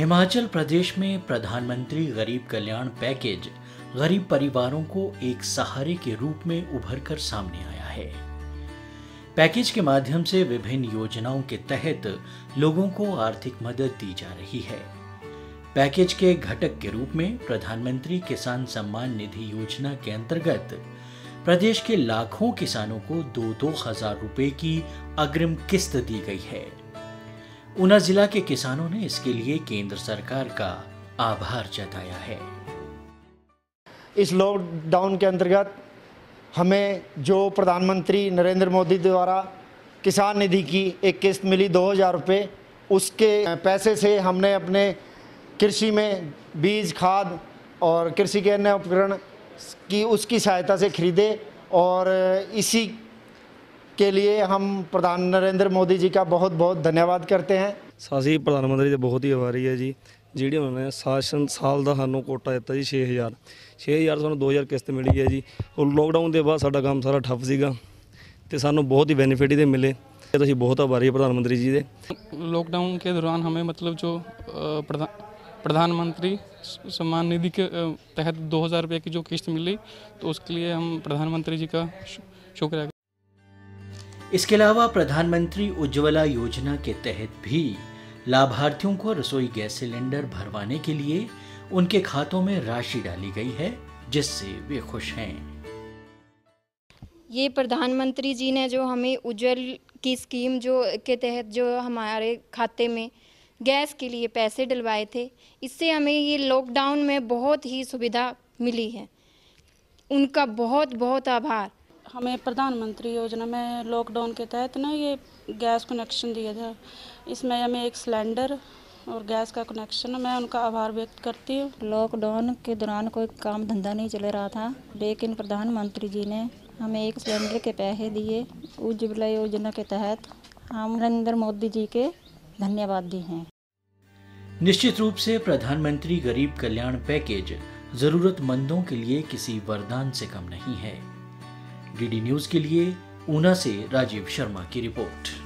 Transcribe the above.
हिमाचल प्रदेश में प्रधानमंत्री गरीब कल्याण पैकेज गरीब परिवारों को एक सहारे के रूप में उभर कर सामने आया है। पैकेज के माध्यम से विभिन्न योजनाओं के तहत लोगों को आर्थिक मदद दी जा रही है। पैकेज के घटक के रूप में प्रधानमंत्री किसान सम्मान निधि योजना के अंतर्गत प्रदेश के लाखों किसानों को दो दो हज़ार रुपए की अग्रिम किस्त दी गई है। ऊना जिला के किसानों ने इसके लिए केंद्र सरकार का आभार जताया है। इस लॉकडाउन के अंतर्गत हमें जो प्रधानमंत्री नरेंद्र मोदी द्वारा किसान निधि की एक किस्त मिली दो हज़ार रुपये उसके पैसे से हमने अपने कृषि में बीज, खाद और कृषि के अन्य उपकरण की उसकी सहायता से खरीदे और इसी के लिए हम प्रधान नरेंद्र मोदी जी का बहुत बहुत धन्यवाद करते हैं ਅਸੀਂ ਪ੍ਰਧਾਨ ਮੰਤਰੀ ਦੇ ਬਹੁਤ ਹੀ ਆਭਾਰੀ ਹੈ ਜੀ ਜਿਹੜੀ ਉਹਨਾਂ ਨੇ ਸ਼ਾਸਨ ਸਾਲ ਦਾ ਸਾਨੂੰ ਕੋਟਾ ਦਿੱਤਾ ਜੀ 6000 6000 ਸਾਨੂੰ 2000 ਕਿਸ਼ਤ ਮਿਲੀ ਹੈ ਜੀ ਉਹ ਲੋਕਡਾਊਨ ਦੇ ਬਾਅਦ ਸਾਡਾ ਕੰਮ ਸਾਰਾ ਠੱਪ ਸੀਗਾ ਤੇ ਸਾਨੂੰ ਬਹੁਤ ਹੀ ਬੈਨੀਫਿਟ ਇਹਦੇ ਮਿਲੇ ਤੇ ਅਸੀਂ ਬਹੁਤ ਆਭਾਰੀ ਹਾਂ ਪ੍ਰਧਾਨ ਮੰਤਰੀ ਜੀ ਦੇ लॉकडाउन के दौरान हमें मतलब जो अ, प्रधान प्रधानमंत्री सम्मान निधि के अ, तहत दो हज़ार रुपये की जो किस्त मिली तो उसके लिए हम प्रधानमंत्री जी का शु- शुक्रिया इसके अलावा प्रधानमंत्री उज्ज्वला योजना के तहत भी लाभार्थियों को रसोई गैस सिलेंडर भरवाने के लिए उनके खातों में राशि डाली गई है, जिससे वे खुश हैं। ये प्रधानमंत्री जी ने जो हमें उज्जवल की स्कीम जो, के तहत जो हमारे खाते में गैस के लिए पैसे डलवाए थे, इससे हमें ये लॉकडाउन में बहुत ही सुविधा मिली है। उनका बहुत बहुत आभार। हमें प्रधानमंत्री योजना में लॉकडाउन के तहत ना ये गैस कनेक्शन दिया था। इसमें हमें एक सिलेंडर और गैस का कनेक्शन मैं उनका आभार व्यक्त करती हूँ। लॉकडाउन के दौरान कोई काम धंधा नहीं चल रहा था लेकिन प्रधानमंत्री जी ने हमें एक सिलेंडर के पैसे दिए उज्ज्वला योजना के तहत। हम नरेंद्र मोदी जी के धन्यवादी हैं। निश्चित रूप से प्रधानमंत्री गरीब कल्याण पैकेज जरूरतमंदों के लिए किसी वरदान से कम नहीं है। डीडी न्यूज़ के लिए ऊना से राजीव शर्मा की रिपोर्ट।